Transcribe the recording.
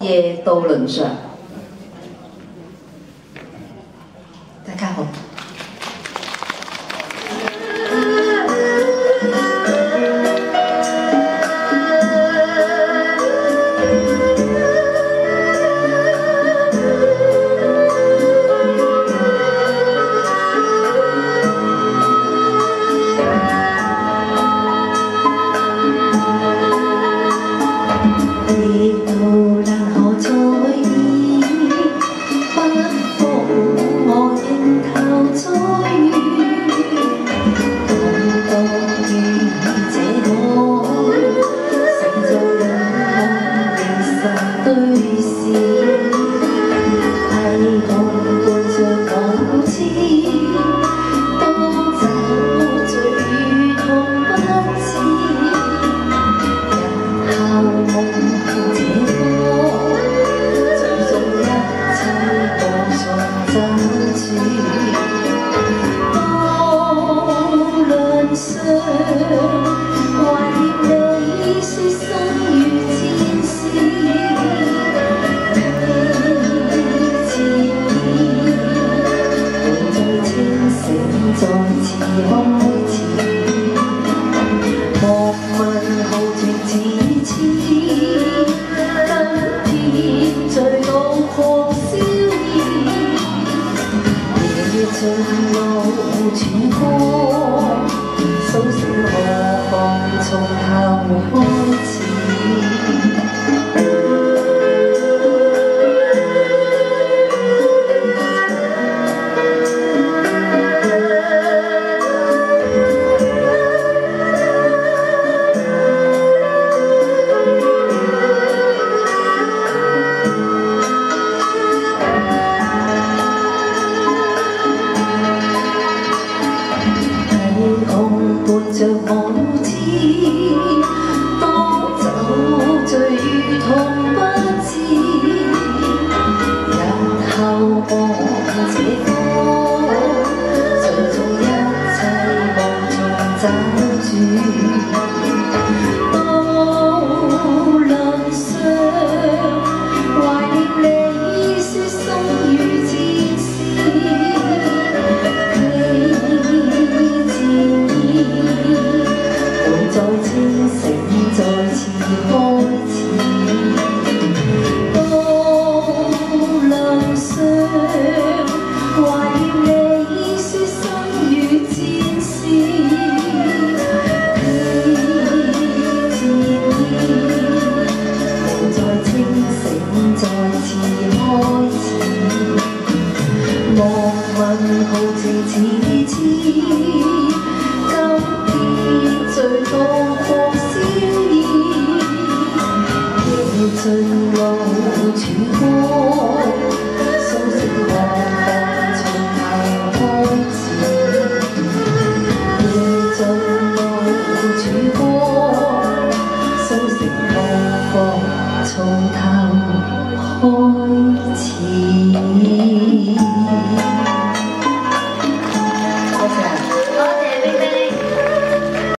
夜道轮上莫问豪景只迁更醉倒狂笑遥夜夜长流传歌诉说何妨从头开始着舞姿，酒醉如同不知。日后过这关，尽一切无从找转。empty